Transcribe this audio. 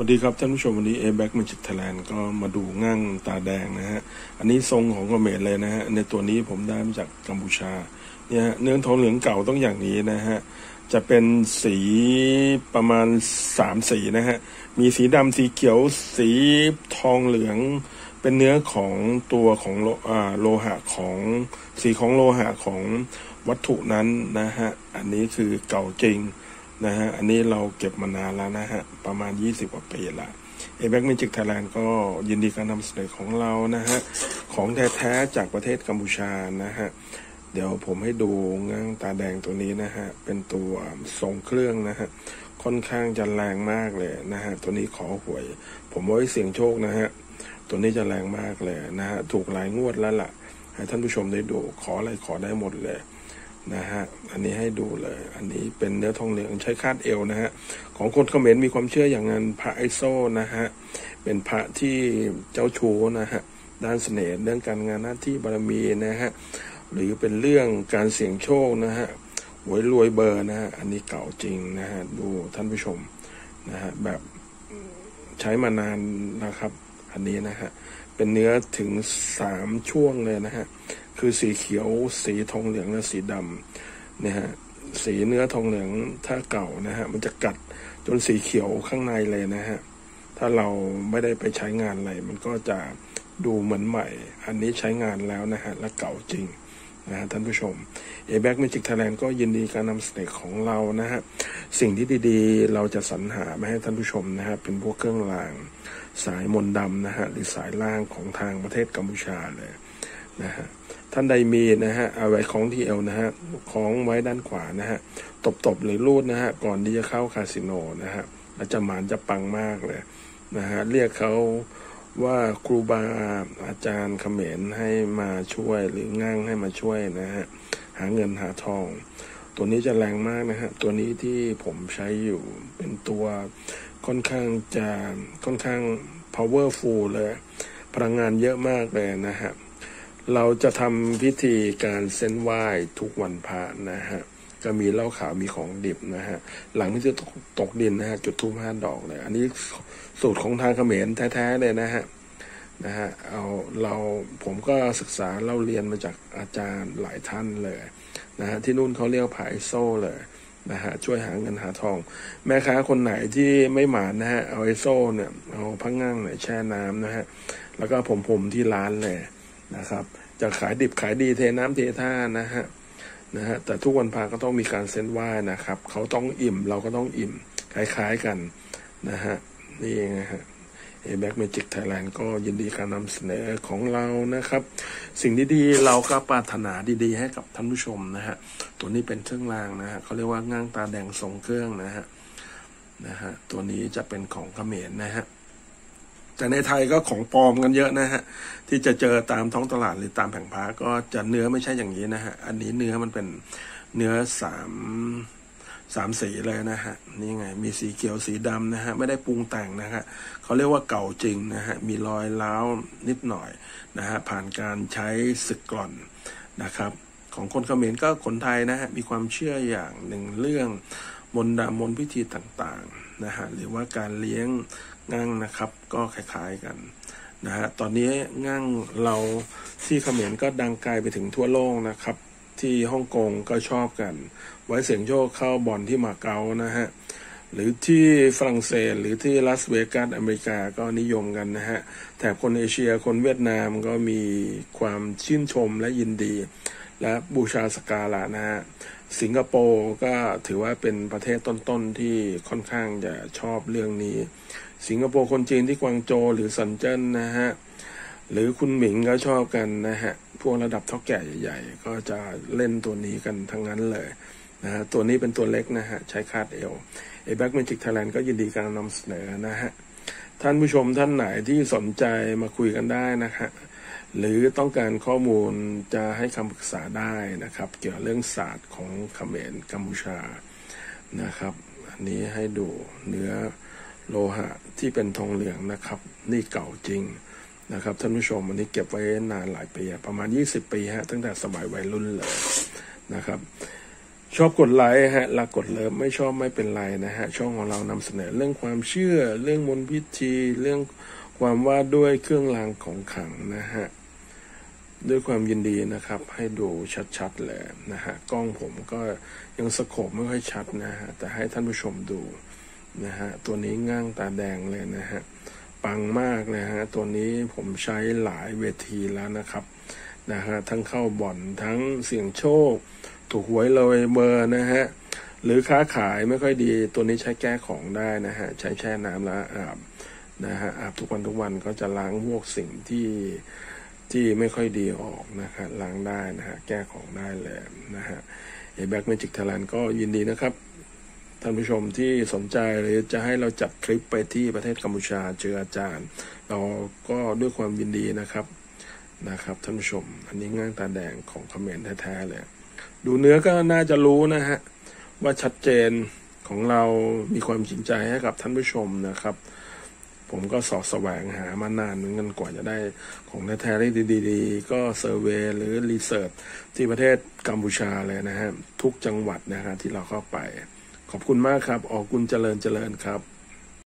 วัสดีครับท่านผู้ชมวันนี้ a b a c Magic Thailand ก็มาดูง่างตาแดงนะฮะ อันนี้ทรงของกระเมดเลยนะฮะ ในตัวนี้ผมได้มาจากกัมพูชา เนี่ยเนื้อทองเหลืองเก่าต้องอย่างนี้นะฮะ จะเป็นสีประมาณสามสีนะฮะ มีสีดำสีเขียวสีทองเหลือง เป็นเนื้อของตัวของโลโลหะของสีของโลหะของวัตถุนั้นนะฮะ อันนี้คือเก่าจริง นะฮะ อันนี้เราเก็บมานานแล้วนะฮะ ประมาณ 20 กว่าปีละเอแบ็ก Magic Thailand ก็ยินดีการนำเสนอของเรานะฮะ ของแท้ๆจากประเทศกัมพูชานะฮะ เดี๋ยวผมให้ดูงั่งตาแดงตัวนี้นะฮะ เป็นตัวทรงเครื่องนะฮะ ค่อนข้างจะแรงมากเลยนะฮะ ตัวนี้ขอหวย ผมไว้เสี่ยงโชคนะฮะ ตัวนี้จะแรงมากเลยนะฮะ ถูกหลายงวดแล้วล่ะ ให้ท่านผู้ชมได้ดู ขออะไรขอได้หมดเลย นะฮะ อันนี้ให้ดูเลย อันนี้เป็นเนื้อทองเหลืองใช้คาดเอวนะฮะ ของคนเขมรมีความเชื่ออย่างนั้นพระไอโซนะฮะ เป็นพระที่เจ้าชู้นะฮะ ด้านเสน่ห์เรื่องการงานหน้าที่บารมีนะฮะ หรือเป็นเรื่องการเสี่ยงโชคนะฮะหวยรวยเบอร์นะฮะ อันนี้เก่าจริงนะฮะ ดูท่านผู้ชมนะฮะ แบบใช้มานานนะครับ อันนี้นะฮะ เป็นเนื้อถึงสามช่วงเลยนะฮะ คือสีเขียว สีทองเหลืองและสีดำนะฮะสีเนื้อทองเหลืองถ้าเก่านะฮะมันจะกัดจนสีเขียวข้างในเลยนะฮะถ้าเราไม่ได้ไปใช้งานอะไรมันก็จะดูเหมือนใหม่ อันนี้ใช้งานแล้วนะฮะและเก่าจริงนะฮะท่านผู้ชม a b a c Magic Thailand ก็ยินดีการนำเสนอของเรานะฮะสิ่งที่ดีๆ เราจะสรรหามาให้ท่านผู้ชมนะฮะเป็นพวกเครื่องราง สายมนดำนะฮะหรือสายล่างของทางประเทศกัมพูชาเลยนะฮะ ท่านใดมีนะฮะเอาไว้ของที่เอวนะฮะของไว้ด้านขวานะฮะตบๆหรือรูดนะฮะก่อนที่จะเข้าคาสิโนนะฮะแล้วจะหมานจะปังมากเลยนะฮะเรียกเขาว่าครูบาอาจารย์เขมรให้มาช่วยหรือง่างให้มาช่วยนะฮะหาเงินหาทอง ตัวนี้จะแรงมากนะฮะตัวนี้ที่ผมใช้อยู่เป็นตัวค่อนข้างจะค่อนข้าง powerful เลย พลังงานเยอะมากเลยนะฮะ เราจะทำพิธีการเส้นไหว้ทุกวันพระนะฮะก็มีเหล้าขาวมีของดิบนะฮะ หลังที่จะตกดินนะฮะ จุดทุ่มห้าดอกเลย อันนี้สูตรของทางเขมรแท้ๆเลยนะฮะนะฮะเอาเราผมก็ศึกษาเล่าเรียนมาจากอาจารย์หลายท่านเลยนะฮะที่นู่นเขาเรียกไอโซ่เลยนะฮะช่วยหาเงินหาทอง แม่ค้าคนไหนที่ไม่หมานนะฮะเอาไอโซ่เนี่ยเอาพวกงั่งเนี่ยแช่น้ำนะฮะแล้วก็พรมๆที่ร้านเลย นะครับจะขายดิบขายดีเทน้ำเทท่านะฮะนะฮะแต่ทุกวันพระก็ต้องมีการเซ่นไหว้นะครับเขาต้องอิ่มเราก็ต้องอิ่มคล้ายๆกันนะฮะนี่เองนะฮะเอแบ็ก Magic Thailand ก็ยินดีการนำเสนอของเรานะครับ สิ่งดีๆเราก็ปรารถนาดีๆ ให้กับท่านผู้ชมนะฮะตัวนี้เป็นเครื่องรางนะฮะเขาเรียกว่าง่างตาแดงทรงเครื่องนะฮะนะฮะตัวนี้จะเป็นของเขมรนะฮะ แต่ในไทยก็ของปลอมกันเยอะนะฮะ ที่จะเจอตามท้องตลาดหรือตามแผงพ้าก็จะเนื้อไม่ใช่อย่างนี้นะฮะ อันนี้เนื้อมันเป็นเนื้อสามสามสีเลยนะฮะ นี่ไง มีสีเขียวสีดำนะฮะ ไม่ได้ปรุงแต่งนะฮะเขาเรียกว่าเก่าจริงนะฮะ มีรอยล้าวนิดหน่อยนะฮะ ผ่านการใช้สึกกร่อนนะครับ ของคนเขมรก็คนไทยนะฮะ มีความเชื่ออย่างหนึ่งเรื่อง มนต์ดำมนต์พิธีต่างๆนะฮะหรือว่าการเลี้ยงงั่งนะครับก็คล้ายๆกันนะฮะตอนนี้งั่งเราที่เขมรก็ดังไกลไปถึงทั่วโลกนะครับ ที่ฮ่องกงก็ชอบกัน ไว้เสียงโชคเข้าบอลที่มาเก๊านะฮะหรือที่ฝรั่งเศสหรือที่ลาสเวกัสอเมริกาก็นิยมกันนะฮะแถบคนเอเชียคนเวียดนามก็มีความชื่นชมและยินดี และบูชาสการะนะฮะสิงคโปร์ก็ถือว่าเป็นประเทศต้นๆที่ค่อนข้างจะชอบเรื่องนี้ สิงคโปร์คนจีนที่กวางโจหรือสันเจิ้นนะฮะหรือคุณหมิงก็ชอบกันนะฮะพวกระดับเท่าแก่ใหญ่ ๆ ก็จะเล่นตัวนี้กันทั้งนั้นเลยนะฮะตัวนี้เป็นตัวเล็กนะฮะใช้คาดเอวเอแบ็ก Magic Thailand ก็ยินดีการนำเสนอนะฮะท่านผู้ชมท่านไหนที่สนใจมาคุยกันได้นะฮะ หรือต้องการข้อมูลจะให้คำปรึกษาได้นะครับ เกี่ยวกับเรื่องศาสตร์ของเขมรกัมพูชานะครับ อันนี้ให้ดูเนื้อโลหะที่เป็นทองเหลืองนะครับ นี่เก่าจริงนะครับท่านผู้ชมอันนี้เก็บไว้นานหลายปีประมาณ 20 ปีฮะตั้งแต่สมัยวัยรุ่นเลยนะครับชอบกดไลค์ฮะรักกดเลิฟไม่ชอบไม่เป็นไรนะฮะ ช่องของเรานำเสนอเรื่องความเชื่อ เรื่องมนต์พิธี เรื่องความว่าด้วยเครื่องรางของขลังนะฮะ ด้วยความยินดีนะครับ ให้ดูชัดๆเลยนะฮะกล้องผมก็ยังสโคบไม่ค่อยชัดนะฮะแต่ให้ท่านผู้ชมดูนะฮะตัวนี้ง่างตาแดงเลยนะฮะปังมากนะฮะตัวนี้ผมใช้หลายเวทีแล้วนะครับนะฮะทั้งเข้าบ่อนทั้งเสี่ยงโชค ถูกหวยเลยเบอร์นะฮะหรือค้าขายไม่ค่อยดีตัวนี้ใช้แก้ของได้นะฮะใช้แช่น้ำแล้วอาบนะฮะอาบทุกวันทุกวันก็จะล้างพวกสิ่งที่ ที่ไม่ค่อยดีออกนะฮะล้างได้นะฮะแก้ของได้เลยนะฮะเอแบ็ก Magic Thailand ก็ยินดีนะครับ ท่านผู้ชมที่สนใจหรือจะให้เราจัดทริปไปที่ประเทศกัมพูชาเจออาจารย์ เราก็ด้วยความยินดีนะครับนะครับท่านผู้ชม อันนี้ง่างตาแดงของคอมเมนต์แท้ๆเลย ดูเนื้อก็น่าจะรู้นะฮะว่าชัดเจนของเรามีความจริงใจให้กับท่านผู้ชมนะครับ ผมก็เสาะแสวงหามานานเหมือนกันกว่าจะได้ของแท้ๆได้ดีๆ ก็เซอร์เวยหรือรีเสิร์ชที่ประเทศกัมพูชาเลยนะฮะทุกจังหวัดนะฮะที่เราเข้าไป ขอบคุณมากครับ ออกกุลเจริญเจริญครับ